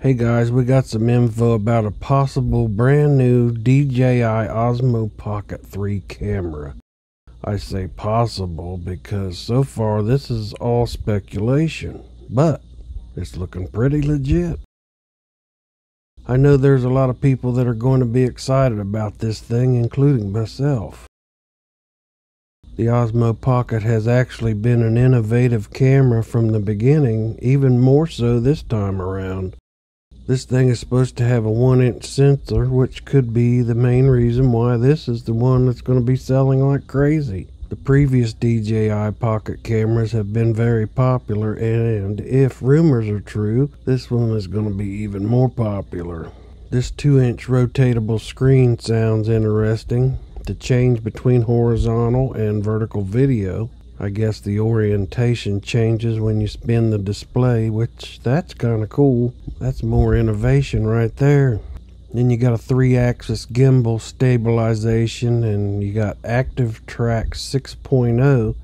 Hey guys, we got some info about a possible brand new DJI Osmo Pocket 3 camera. I say possible because so far this is all speculation, but it's looking pretty legit. I know there's a lot of people that are going to be excited about this thing, including myself. The Osmo Pocket has actually been an innovative camera from the beginning, even more so this time around. This thing is supposed to have a 1 inch sensor, which could be the main reason why this is the one that's going to be selling like crazy. The previous DJI Pocket cameras have been very popular, and if rumors are true, this one is going to be even more popular. This 2 inch rotatable screen sounds interesting. To change between horizontal and vertical video, I guess the orientation changes when you spin the display, which that's kind of cool. That's more innovation right there. Then you got a three axis gimbal stabilization, and you got Active Track 6.0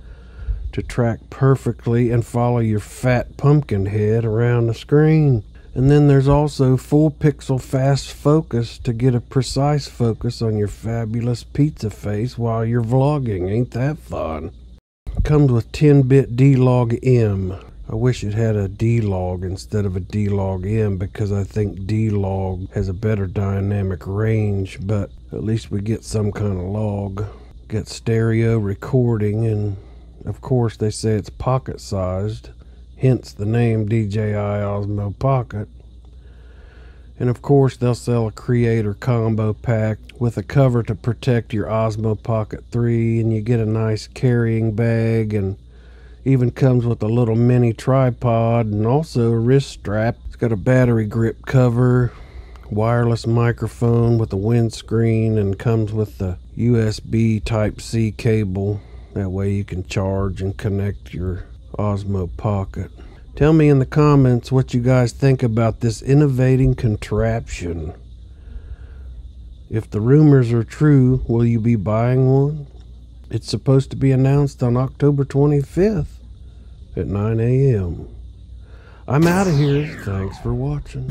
to track perfectly and follow your fat pumpkin head around the screen. And then there's also full pixel fast focus to get a precise focus on your fabulous pizza face while you're vlogging. Ain't that fun? Comes with 10-bit D-Log M. I wish it had a D-Log instead of a D-Log M because I think D-Log has a better dynamic range, but at least we get some kind of log. Got stereo recording, and of course they say it's pocket sized, hence the name DJI Osmo Pocket. And of course, they'll sell a creator combo pack with a cover to protect your Osmo Pocket 3, and you get a nice carrying bag, and even comes with a little mini tripod and also a wrist strap. It's got a battery grip cover, wireless microphone with a windscreen, and comes with the USB Type C cable. That way you can charge and connect your Osmo Pocket. Tell me in the comments what you guys think about this innovating contraption. If the rumors are true, will you be buying one? It's supposed to be announced on October 25th at 9 a.m. I'm out of here. Thanks for watching.